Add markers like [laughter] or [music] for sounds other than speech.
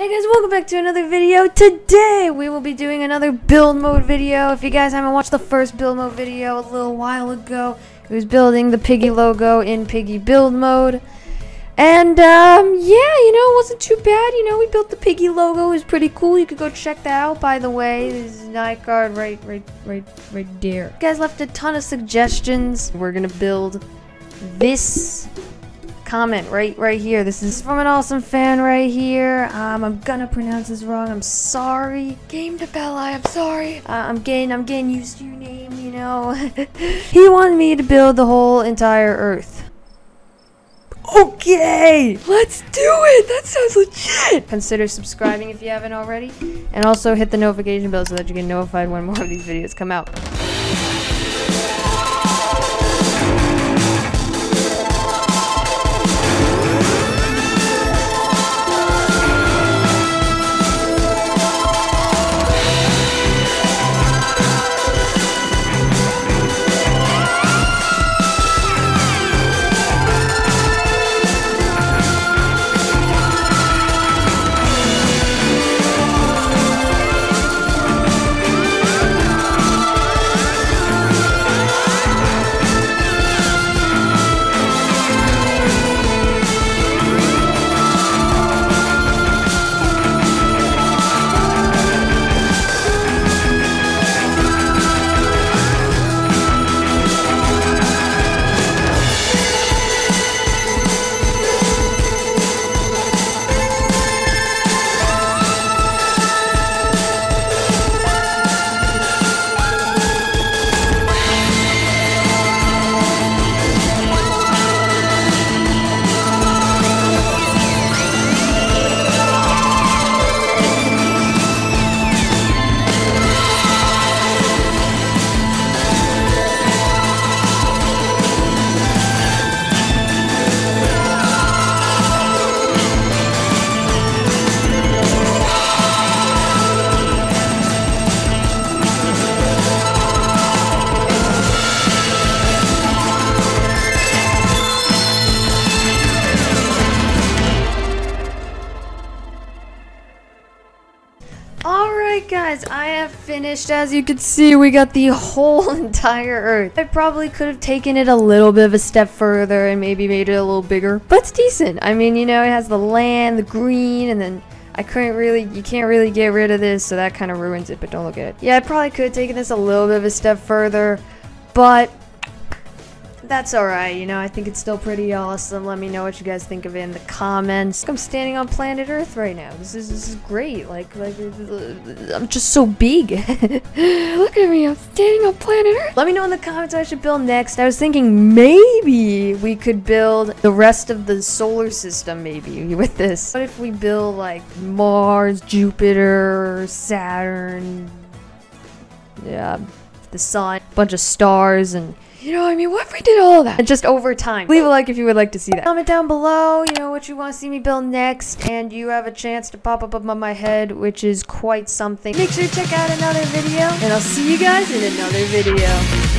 Hey guys, welcome back to another video. Today we will be doing another build mode video. If you guys haven't watched the first build mode video a little while ago, it was building the Piggy logo in Piggy build mode. And um, yeah, you know, it wasn't too bad. You know, we built the Piggy logo. It was pretty cool. You could go check that out. By the way, there's an iCard right, right, right, right there. You guys left a ton of suggestions. We're gonna build this comment right right here. This is from an awesome fan right here. Um, I'm gonna pronounce this wrong. I'm sorry. Game to Bella, I'm sorry. Uh, I'm getting I'm getting used to your name, you know. [laughs] he wanted me to build the whole entire Earth. Okay, let's do it. That sounds legit. Consider subscribing if you haven't already, and also hit the notification bell so that you get notified when more of these videos come out. Guys, I have finished. As you can see, we got the [laughs] whole entire Earth. I probably could have taken it a little bit of a step further and maybe made it a little bigger. But it's decent. I mean, you know, it has the land, the green, and then I couldn't really, you can't really get rid of this, so that kind of ruins it, but don't look at it. Yeah, I probably could have taken this a little bit of a step further, but that's alright, you know, I think it's still pretty awesome. Let me know what you guys think of it in the comments. I'm standing on planet Earth right now. This is, this is great. Like, like, I'm just so big. [laughs] Look at me, I'm standing on planet Earth. Let me know in the comments what I should build next. I was thinking maybe we could build the rest of the solar system, maybe, with this. What if we build, like, Mars, Jupiter, Saturn, yeah, the sun, a bunch of stars, and you know, I mean, what if we did all that? Just over time. Leave a like if you would like to see that. Comment down below, you know, what you want to see me build next. And you have a chance to pop up above my head, which is quite something. Make sure to check out another video. And I'll see you guys in another video.